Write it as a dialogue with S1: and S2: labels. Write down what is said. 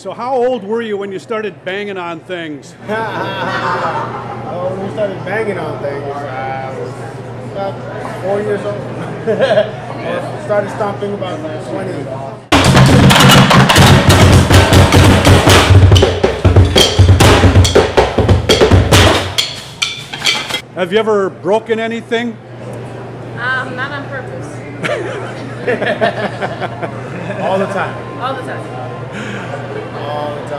S1: So, how old were you when you started banging on things?
S2: oh, when we started banging on things, I was about four years old. I started stomping about 20.
S1: Have you ever broken anything?
S3: Um, not on purpose.
S2: All the time.
S3: All the time.
S2: All.